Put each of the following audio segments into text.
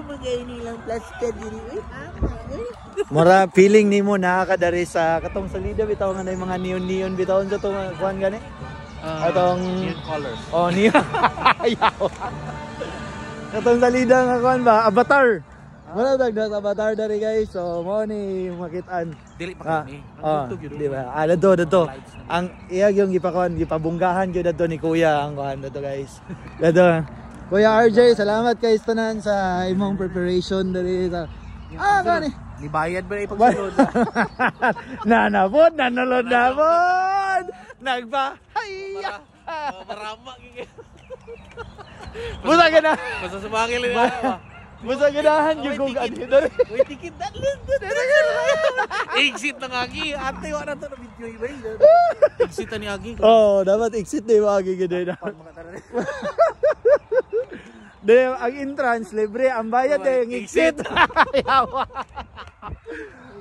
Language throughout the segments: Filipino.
mga nilang plaster diri. Uy. Uy. Mura feeling nimo nakakadari sa katong salida bitaw nga na mga neon neon bitaw sa tong kuan gani. Atong Neon colors. oh neon. Ayaw. katong salida nga kuan ba avatar. Wala dagdag avatar dari guys. So mo ni makitaan. Dili Ah, pa kami. oh, di ba? Ah, dito, dito. Ang iyag yung ipakuan, gipabunggahan gyud dito ni Kuya ang kuan dito guys. Dito. Kuya RJ, salamat kay tanan sa imong preparation diri sa Ah, kani. Nibayad ba na ipagsunod? Nanapod, nanulod na pod. Nagba. Hayya. Oh, marama. Busa ka na. Basta sumangil na. Busa ganahan yung kung ano diri. Uy, tikit na lang. Exit ng Agi. Ate, wala na to na video iba Exit ni Agi. Oh, dapat exit na yung mga gigid na. De, ang entrance libre, ang bayad eh, yung exit. Yawa.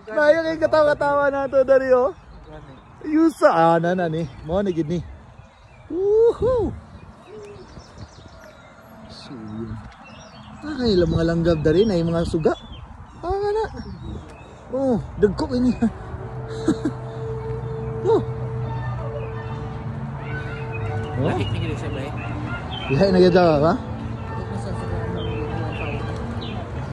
Bayo kay katawa-katawa na to dari oh. Yusa ah na na ni. Mo ni gid ni. Woohoo. So. Ah, ilang mga langgab dari na yung mga suga. Ah, na. Oh, dagko ini. oh. Oh. Lahik ni Gilles, ba eh? Yahay na ganda ka?